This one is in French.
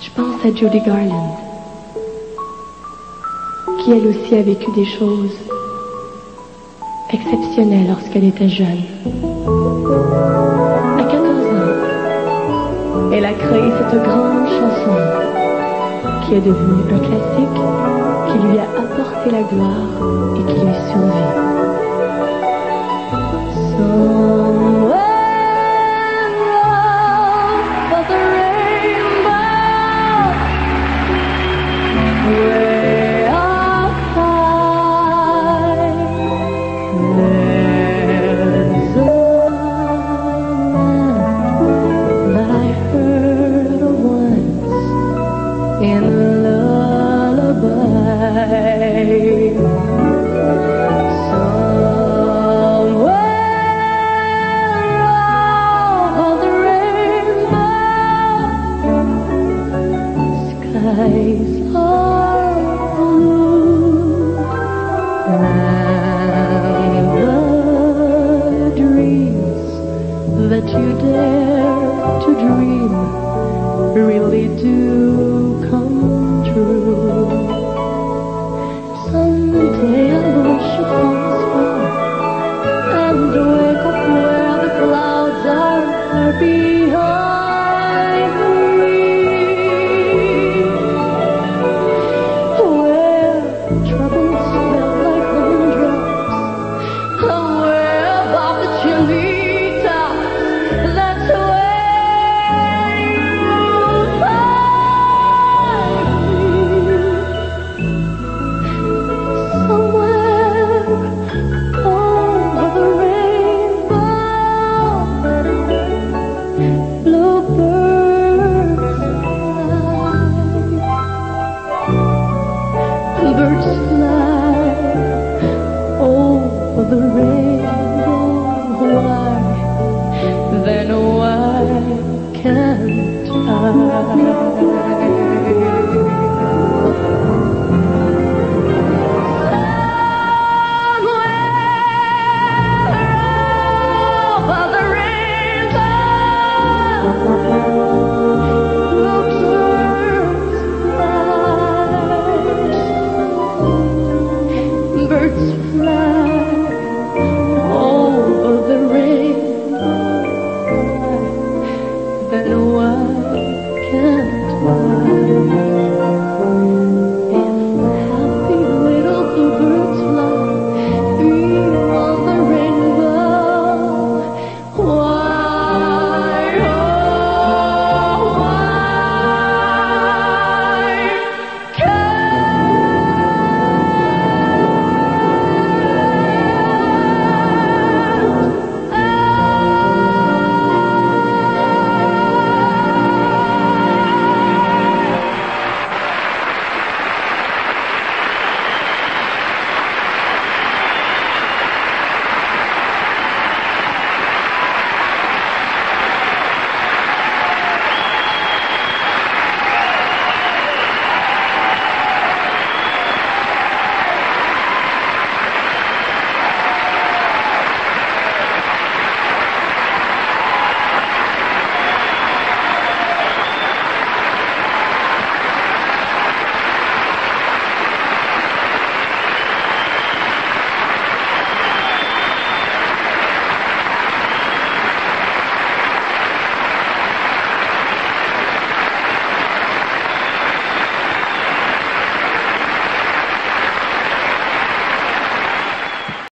Je pense à Judy Garland, qui elle aussi a vécu des choses exceptionnelles lorsqu'elle était jeune. À 14 ans, elle a créé cette grande chanson qui est devenue un classique, qui lui a apporté la gloire et qui lui survit. The dreams that you dare to dream really do birds